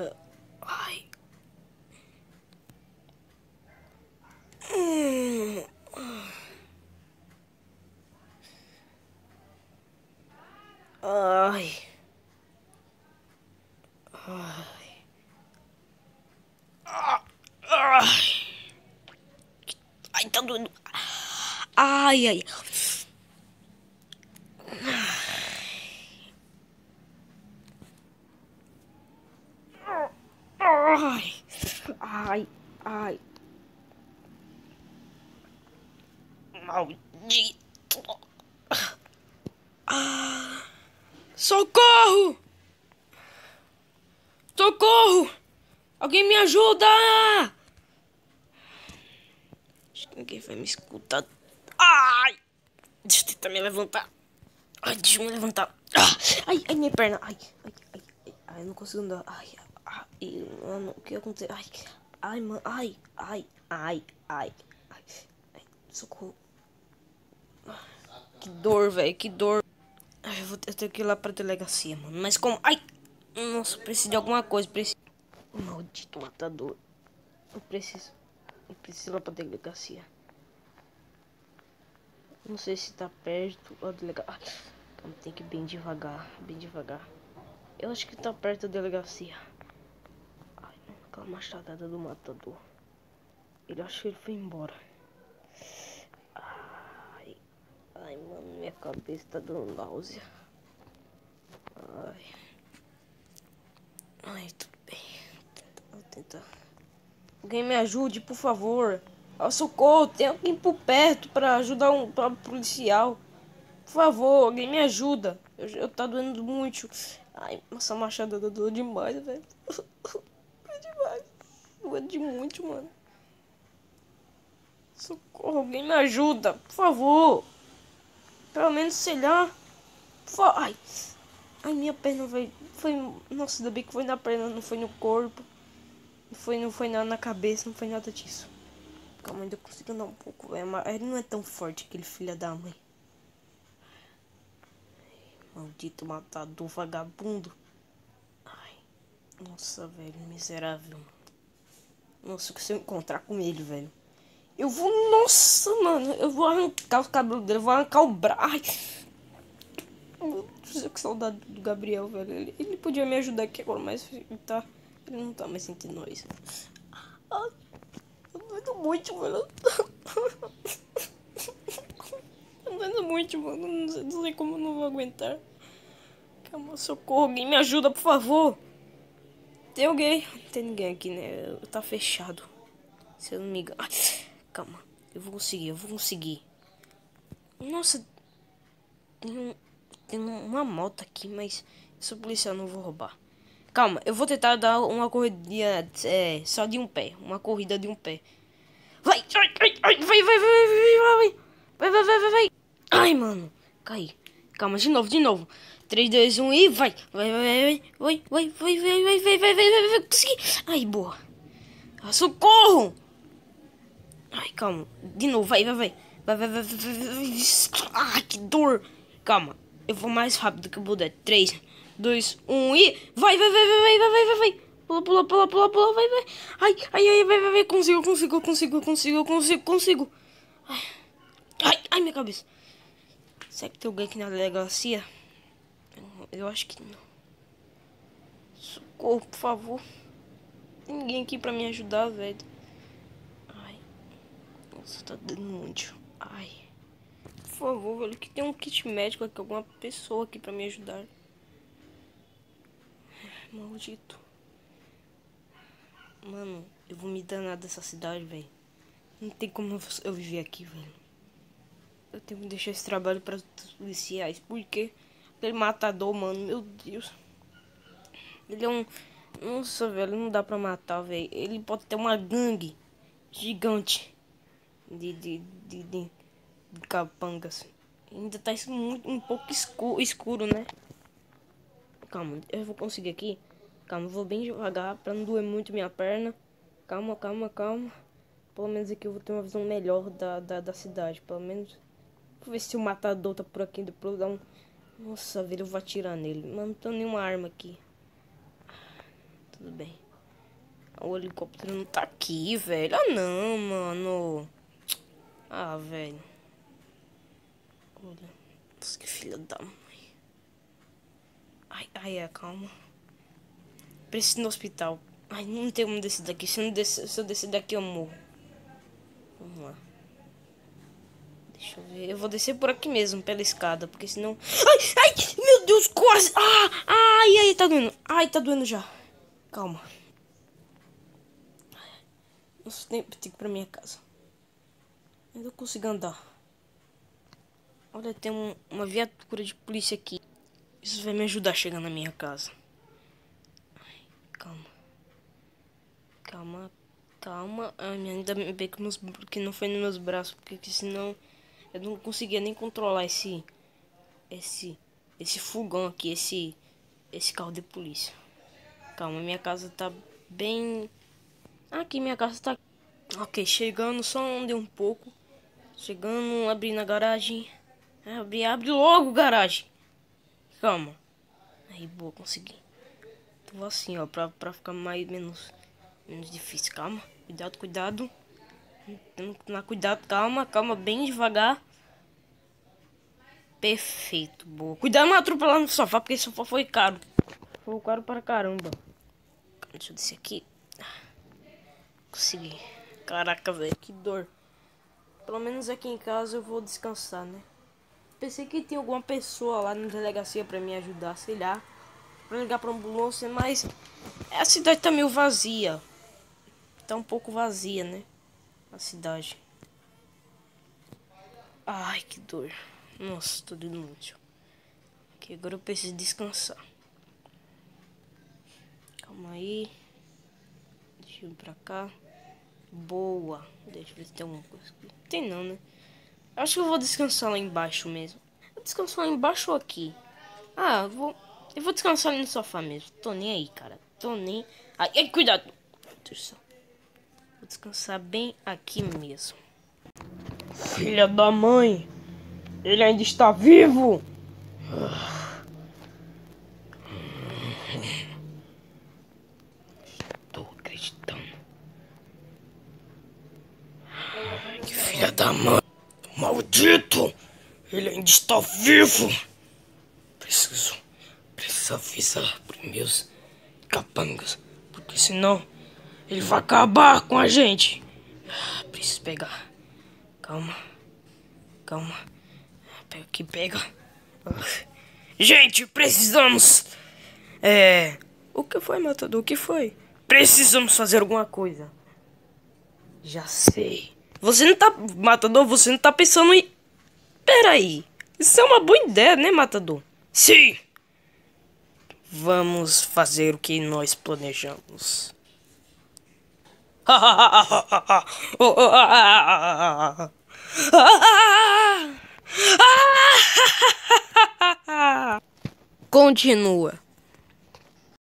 くはいうんはい。はい。あ、あ、あ、痛く、あ、いやいや。Ai. Ai, ai. Maldito. Ah. Socorro! Socorro! Alguém me ajuda! Acho que ninguém vai me escutar. Ai! Deixa eu tentar me levantar. Ai, deixa eu me levantar. Ah, ai, ai, minha perna. Ai, ai, ai, ai, ai, não consigo andar. Ai, ai, mano, o que aconteceu? Ai, ai, mano, ai, ai, ai, ai, ai, ai socorro. Que dor, velho, que dor. Ai, eu, vou, tenho que ir lá pra delegacia, mano. Mas como? Ai! Nossa, preciso de alguma coisa. Preciso. Maldito matador. Eu preciso. Eu preciso ir lá pra delegacia. Não sei se tá perto a delegacia. Calma, tem que ir bem devagar. Bem devagar. Eu acho que tá perto da delegacia. Não, aquela machadada do matador. Ele acho que ele foi embora. Ai, ai, mano, minha cabeça tá dando náusea. Ai. Ai, tudo bem. Vou tentar. Alguém me ajude, por favor. Ah, socorro, tem alguém por perto pra ajudar um pra policial. Por favor, alguém me ajuda. Eu, eu tá doendo muito. Ai, essa machada doeu demais, velho. Demais. Doeu de muito, mano. Socorro, alguém me ajuda, por favor. Pelo menos, sei lá. Ai. Ai, minha perna vai. Foi. Nossa, ainda bem que foi na perna, não foi no corpo. Não foi, não foi nada na cabeça, não foi nada disso. Calma, ainda consigo andar um pouco. Mas ele não é tão forte, aquele filho da mãe. Maldito matador, vagabundo. Nossa, velho, miserável. Nossa, que se eu encontrar com ele, velho. Eu vou. Nossa, mano. Eu vou arrancar os cabelos dele. Eu vou arrancar o braço. Que saudade do Gabriel, velho. Ele, ele podia me ajudar aqui agora, mas tá. Ele não tá mais sentindo nós. Ai, eu doendo muito, velho. Eu doendo muito, mano. Não sei, não sei como eu não vou aguentar. Calma, socorro. Alguém me ajuda, por favor. Tem alguém? Não tem ninguém aqui, né? Tá fechado. Se eu não me engano. Calma. Eu vou conseguir, eu vou conseguir. Nossa. Tem, um, tem uma moto aqui, mas sou policial, não vou roubar. Calma, eu vou tentar dar uma corrida é, só de um pé. Uma corrida de um pé. Vai, vai, vai, vai, vai, vai, vai, vai, vai, vai, vai, vai, vai. Ai, mano, caí. Calma, de novo, de novo. 3, 2, 1 e vai. Vai, vai, vai, vai, vai, vai, vai, vai, vai, vai, vai, vai, vai, consegui. Ai, boa. Ah, socorro. Ai, calma. De novo, vai, vai, vai. Vai, vai, vai, vai, vai. Ai, que dor. Calma, eu vou mais rápido que eu puder. 3, 2, 1 e. Vai, vai, vai, vai, vai, vai, vai, vai, vai. Pula, pula, pula, pula, pula, vai, vai. Ai, ai, ai, vai, vai, vai. Consigo, consigo, consigo, consigo, consigo, consigo. Ai, ai, ai minha cabeça. Será que tem alguém aqui na delegacia? Eu, acho que não. Socorro, por favor. Tem ninguém aqui pra me ajudar, velho. Ai. Nossa, tá dando muito. Ai. Por favor, velho, que tem um kit médico aqui, alguma pessoa aqui pra me ajudar. Maldito. Mano, eu vou me danar dessa cidade, velho. Não tem como eu viver aqui, velho. Eu tenho que deixar esse trabalho para os policiais. Porque aquele matador, mano, meu Deus. Ele é um. Nossa, velho, não dá pra matar, velho. Ele pode ter uma gangue gigante de, de, de, de, de capangas. Ainda tá isso muito, um pouco escuro, escuro, né? Calma, eu vou conseguir aqui. Calma, vou bem devagar pra não doer muito minha perna. Calma, calma, calma. Pelo menos aqui eu vou ter uma visão melhor da, da, da cidade. Pelo menos. Vou ver se o matador tá por aqui. Depois eu dar um. Nossa, velho, eu vou atirar nele. Mas não tenho nenhuma arma aqui. Tudo bem. O helicóptero não tá aqui, velho. Ah, não, mano. Ah, velho. Olha. Nossa, que filha da mãe. Ai, ai, é, calma. Preciso ir no hospital. Ai, não tem como descer daqui. Se eu, descer, se eu descer daqui, eu morro. Vamos lá. Deixa eu ver. Eu vou descer por aqui mesmo, pela escada, porque senão... Ai, ai, meu Deus, quase! Ah, ai, ai, tá doendo. Ai, tá doendo já. Calma. Nossa, tem, que ir pra minha casa. Ainda consigo andar. Olha, tem um, uma viatura de polícia aqui. Isso vai me ajudar a chegar na minha casa. Ai, calma. Calma, calma. Ai, ainda bem que, nos, que não foi nos meus braços, porque senão eu não conseguia nem controlar esse esse esse fogão aqui, esse esse carro de polícia. Calma, minha casa tá bem aqui, minha casa tá OK, chegando, só andei um pouco. Chegando, abri na garagem. Abre, abre logo, garagem. Calma. Aí, boa, consegui. Tô assim, ó, pra, pra ficar mais, menos, menos difícil. Calma, cuidado, cuidado. Temos que tomar cuidado, calma, calma, bem devagar. Perfeito, boa. Cuidado não atropelar no sofá, porque esse sofá foi caro. Foi caro para caramba. Deixa eu descer aqui. Consegui. Caraca, velho, que dor. Pelo menos aqui em casa eu vou descansar, né? Pensei que tinha alguma pessoa lá na delegacia para me ajudar, sei lá. Pra ligar pra ambulância, mas a cidade tá meio vazia. Tá um pouco vazia, né? A cidade. Ai, que dor. Nossa, doendo muito. Ok, agora eu preciso descansar. Calma aí. Deixa eu ir pra cá. Boa. Deixa eu ver se tem alguma coisa aqui. Tem não, né? Acho que eu vou descansar lá embaixo mesmo. Vou descansar lá embaixo ou aqui? Ah, eu vou... Eu vou descansar ali no sofá mesmo. Tô nem aí, cara. Tô nem... Ai, ai cuidado. Deus Vou descansar bem aqui mesmo. Filha da mãe. Ele ainda está vivo. Estou acreditando. Que filha da mãe. Maldito! Ele ainda está vivo! Preciso. Preciso avisar para meus capangas. Porque senão ele vai acabar com a gente. Preciso pegar. Calma. Calma. Pega aqui, pega. Gente, precisamos. É. O que foi, Matador? O que foi? Precisamos fazer alguma coisa. Já sei. Você não tá. Matador, você não tá pensando em. Peraí. Isso é uma boa ideia, né, Matador? Sim! Vamos fazer o que nós planejamos. Continua.